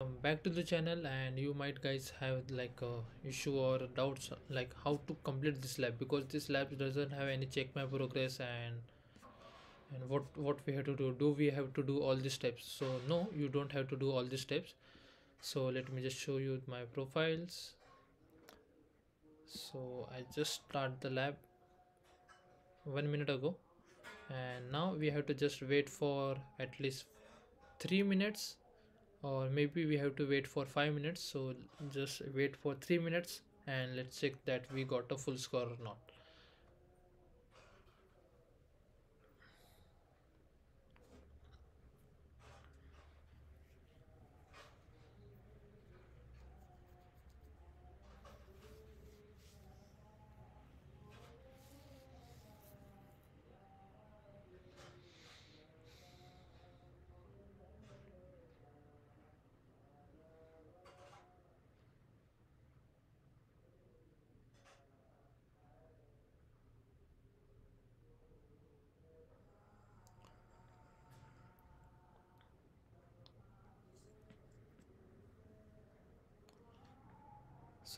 um, back to the channel and you might guys have like a issue or doubts like how to complete this lab because this lab doesn't have any check my progress and and what what we have to do. Do we have to do all these steps? So no you don't have to do all these steps. So let me just show you my profiles. So i just start the lab one minute ago. And now we have to just wait for at least three minutes or maybe we have to wait for five minutes. So just wait for three minutes and let's check that we got a full score or not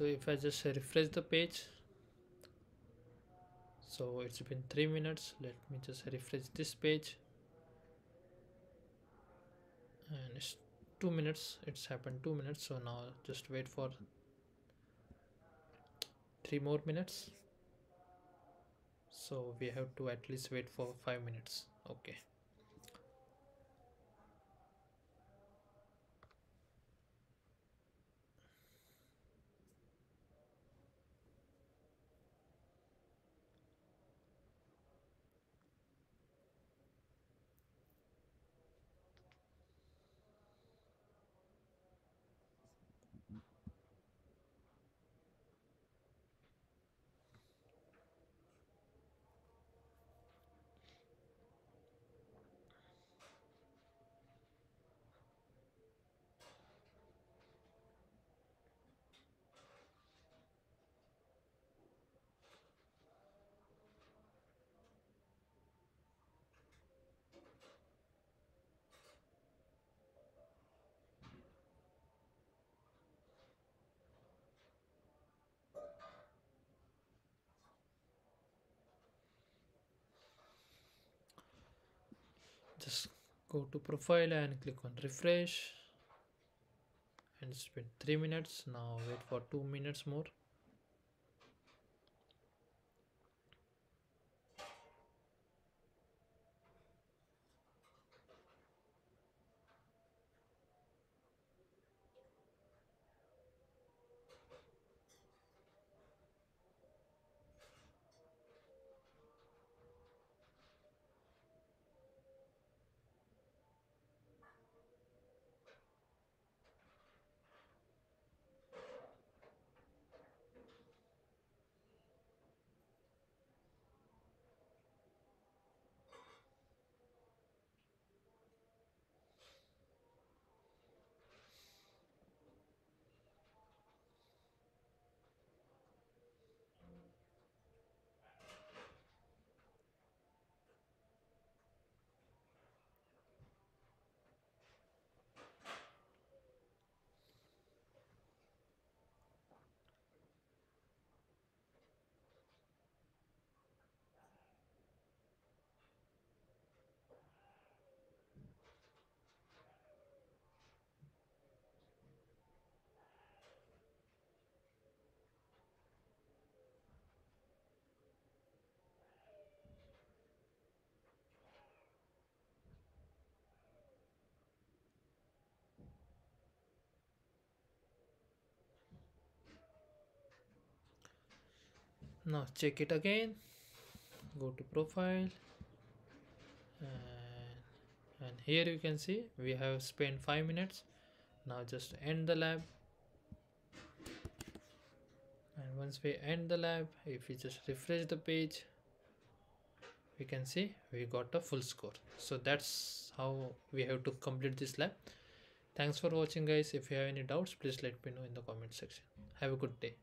so if I just refresh the page so it's been three minutes. Let me just refresh this page. And it's two minutes. It's happened two minutes. So now just wait for three more minutes. So we have to at least wait for five minutes. Okay just go to profile and click on refresh and it's been three minutes. Now wait for two minutes more now check it again. Go to profile. And, and here you can see we have spent five minutes. Now just end the lab. And once we end the lab if we just refresh the page we can see we got a full score. So that's how we have to complete this lab. Thanks for watching guys. If you have any doubts please let me know in the comment section. Have a good day